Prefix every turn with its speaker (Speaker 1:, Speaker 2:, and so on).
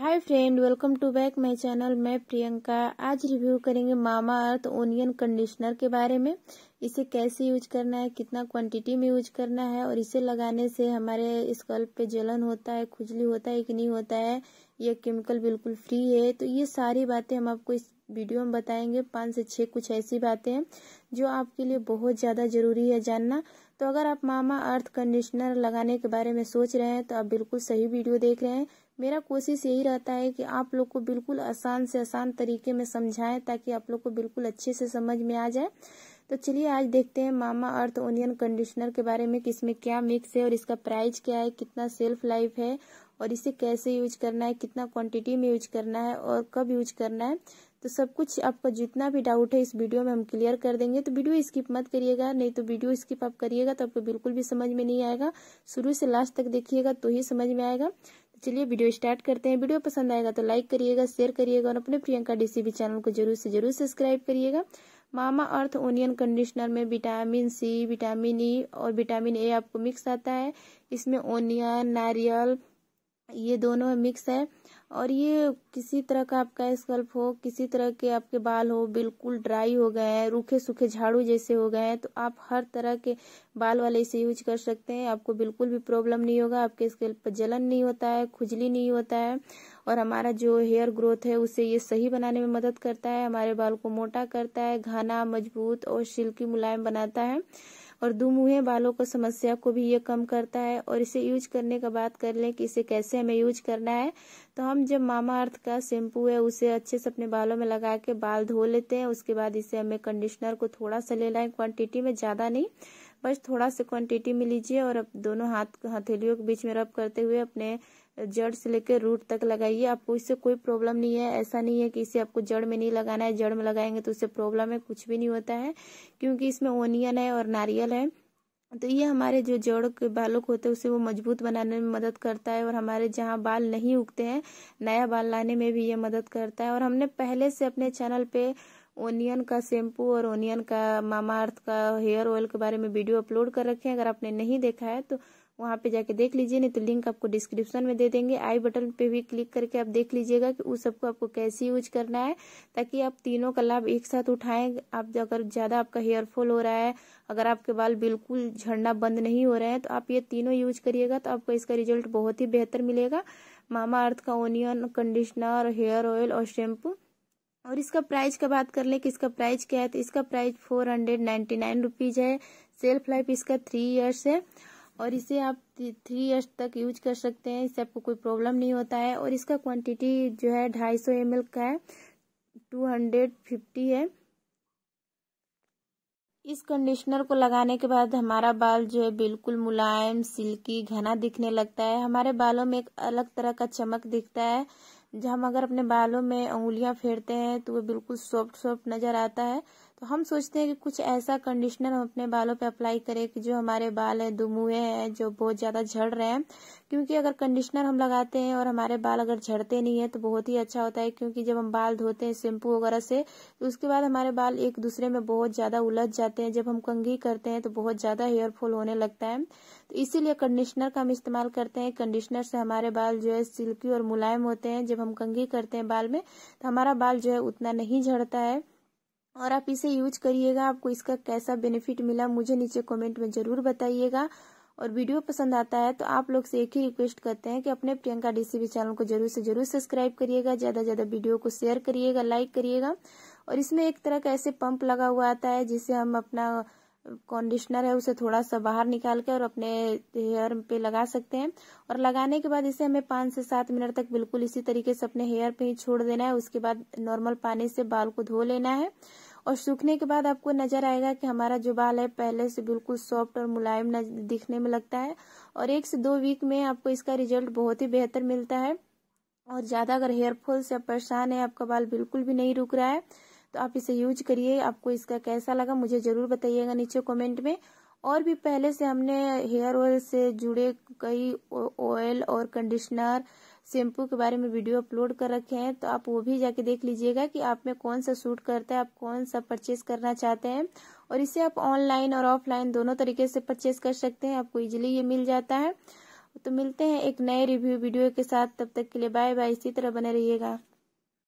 Speaker 1: Hi friend welcome to back my channel मैं प्रियंका। आज review करेंगे मामा अर्थ ओनियन कंडीशनर के बारे में। इसे कैसे यूज़ करना है, कितना क्वांटिटी में यूज़ करना है और इसे लगाने से हमारे स्कल्प पे जलन होता है, खुजली होता है कि नहीं होता है यह केमिकल बिल्कुल फ्री है। तो ये सारी बातें हम आपको इस वीडियो में बताएँगे। पाँच से छः कुछ ऐसी बातें हैं जो आपके लिए बहुत ज़्यादा ज़रूरी है जानना। तो अगर आप मामा अर्थ कंडीशनर लगाने के बारे में सोच रहे हैं तो आप बिल्कुल सही वीडियो देख रहे हैं। मेरा कोशिश यही रहता है कि आप लोग को बिल्कुल आसान से आसान तरीके में समझाएँ, ताकि आप लोग को बिल्कुल अच्छे से समझ में आ जाए। तो चलिए आज देखते हैं मामा अर्थ ओनियन कंडीशनर के बारे में, कि इसमें क्या मिक्स है और इसका प्राइस क्या है, कितना सेल्फ लाइफ है, और इसे कैसे यूज़ करना है, कितना क्वांटिटी में यूज़ करना है, और कब यूज़ करना है। तो सब कुछ आपका जितना भी डाउट है, इस वीडियो में हम क्लियर कर देंगे। तो वीडियो स्किप मत करिएगा, नहीं तो वीडियो स्किप आप करिएगा तो आपको बिल्कुल भी समझ में नहीं आएगा। शुरू से लास्ट तक देखिएगा तो ही समझ में आएगा। तो चलिए वीडियो स्टार्ट करते हैं। वीडियो पसंद आएगा तो लाइक करिएगा शेयर करिएगा और अपने प्रियंका डीसीबी चैनल को ज़रूर से ज़रूर सब्सक्राइब करिएगा। मामा अर्थ ओनियन कंडीशनर में विटामिन सी विटामिन ई और विटामिन ए आपको मिक्स आता है। इसमें ओनियन नारियल ये दोनों मिक्स है। और ये किसी तरह का आपका स्कल्प हो, किसी तरह के आपके बाल हो, बिल्कुल ड्राई हो गए हैं, रूखे सूखे झाड़ू जैसे हो गए हैं तो आप हर तरह के बाल वाले इसे यूज़ कर सकते हैं। आपको बिल्कुल भी प्रॉब्लम नहीं होगा, आपके स्कल्प पर जलन नहीं होता है, खुजली नहीं होता है। और हमारा जो हेयर ग्रोथ है, उसे ये सही बनाने में मदद करता है, हमारे बाल को मोटा करता है, घना, मज़बूत और सिल्की मुलायम बनाता है। और दुमुहे बालों को समस्या को भी ये कम करता है और इसे यूज़ करने का बात कर लें कि इसे कैसे हमें यूज़ करना है तो हम जब मामा अर्थ का शैम्पू है, उसे अच्छे से अपने बालों में लगा के बाल धो लेते हैं, उसके बाद इसे हमें कंडीशनर को थोड़ा सा ले लाएँ क्वांटिटी में ज़्यादा नहीं, बस थोड़ा सा क्वांटिटी में लीजिए और अब दोनों हाथ, हथेलियों के बीच में रब करते हुए अपने जड़ से लेकर रूट तक लगाइए। आपको इससे कोई प्रॉब्लम नहीं है। ऐसा नहीं है कि इसे आपको जड़ में नहीं लगाना है। जड़ में लगाएँगे तो उससे प्रॉब्लम है। कुछ भी नहीं होता है, क्योंकि इसमें ओनियन है और नारियल है। तो ये हमारे जो जड़ के बालों होते हैं, उसे वो मज़बूत बनाने में मदद करता है और हमारे जहाँ बाल नहीं उगते हैं, नया बाल लाने में भी ये मदद करता है। और हमने पहले से अपने चैनल पे ओनियन का शैम्पू और ओनियन का मामा अर्थ का हेयर ऑयल के बारे में वीडियो अपलोड कर रखे हैं। अगर आपने नहीं देखा है तो वहाँ पे जाके देख लीजिए, नहीं तो लिंक आपको डिस्क्रिप्शन में दे देंगे। आई बटन पे भी क्लिक करके आप देख लीजिएगा कि उस सबको आपको कैसे यूज़ करना है, ताकि आप तीनों का लाभ एक साथ उठाएँ। आप अगर ज़्यादा आपका हेयर फॉल हो रहा है, अगर आपके बाल बिल्कुल झड़ना बंद नहीं हो रहे हैं तो आप ये तीनों यूज़ करिएगा तो आपको इसका रिज़ल्ट बहुत ही बेहतर मिलेगा। मामा अर्थ का ओनियन कंडीशनर हेयर ऑयल और शैम्पू और इसका प्राइस का बात कर लें कि इसका प्राइस क्या है तो इसका price four hundred ninety nine rupees है। सेल्फ लाइफ इसका थ्री ईयर्स है। और इसे आप थ्री ईयर्स तक यूज़ कर सकते हैं। इससे आपको कोई प्रॉब्लम नहीं होता है। और इसका क्वांटिटी जो है ढाई सौ एम का है। टू हंड्रेड फिफ्टी है। इस कंडीशनर को लगाने के बाद हमारा बाल जो है बिल्कुल मुलायम, सिल्की, घना दिखने लगता है। हमारे बालों में एक अलग तरह का चमक दिखता है। हम अगर अपने बालों में उंगलियाँ फेरते हैं तो वो बिल्कुल सॉफ्ट सॉफ्ट नज़र आता है। तो हम सोचते हैं कि कुछ ऐसा कंडीशनर हम अपने बालों पे अप्लाई करें कि जो हमारे बाल हैं, दुमुए हैं, जो बहुत ज़्यादा झड़ रहे हैं। क्योंकि अगर कंडीशनर हम लगाते हैं और हमारे बाल अगर झड़ते नहीं है तो बहुत ही अच्छा होता है, क्योंकि जब हम बाल धोते हैं शैम्पू वगैरह से तो उसके बाद हमारे बाल एक दूसरे में बहुत ज़्यादा उलझ जाते हैं। जब हम कंघी करते हैं तो बहुत ज़्यादा हेयर फॉल होने लगता है। तो इसीलिए कंडीशनर का हम इस्तेमाल करते हैं। कंडीशनर से हमारे बाल जो है सिल्की और मुलायम होते हैं। जब हम कंघी करते हैं बाल में तो हमारा बाल जो है उतना नहीं झड़ता है। और आप इसे यूज़ करिएगा, आपको इसका कैसा बेनिफिट मिला, मुझे नीचे कमेंट में ज़रूर बताइएगा। और वीडियो पसंद आता है तो आप लोग से एक ही रिक्वेस्ट करते हैं कि अपने प्रियंका डीसीबी चैनल को ज़रूर से ज़रूर सब्सक्राइब करिएगा, ज़्यादा ज़्यादा वीडियो को शेयर करिएगा लाइक करिएगा। और इसमें एक तरह का ऐसे पंप लगा हुआ आता है जिसे हम अपना कंडीशनर है, उसे थोड़ा सा बाहर निकाल के और अपने हेयर पे लगा सकते हैं। और लगाने के बाद इसे हमें पाँच से सात मिनट तक बिल्कुल इसी तरीके से अपने हेयर पे ही छोड़ देना है। उसके बाद नॉर्मल पानी से बाल को धो लेना है। और सूखने के बाद आपको नज़र आएगा कि हमारा जो बाल है, पहले से बिल्कुल सॉफ्ट और मुलायम दिखने में लगता है। और एक से दो वीक में आपको इसका रिज़ल्ट बहुत ही बेहतर मिलता है। और ज़्यादा अगर हेयर फॉल से परेशान है, आपका बाल बिल्कुल भी नहीं रुक रहा है तो आप इसे यूज़ करिए। आपको इसका कैसा लगा मुझे ज़रूर बताइएगा नीचे कमेंट में। और भी पहले से हमने हेयर ऑयल से जुड़े कई ऑयल और कंडीशनर शैम्पू के बारे में वीडियो अपलोड कर रखे हैं। तो आप वो भी जाके देख लीजिएगा कि आप में कौन सा सूट करता है, आप कौन सा परचेज करना चाहते हैं। और इसे आप ऑनलाइन और ऑफलाइन दोनों तरीके से परचेज कर सकते हैं। आपको इजिली ये मिल जाता है। तो मिलते हैं एक नए रिव्यू वीडियो के साथ। तब तक के लिए बाय बाय इसी तरह बने रहिएगा।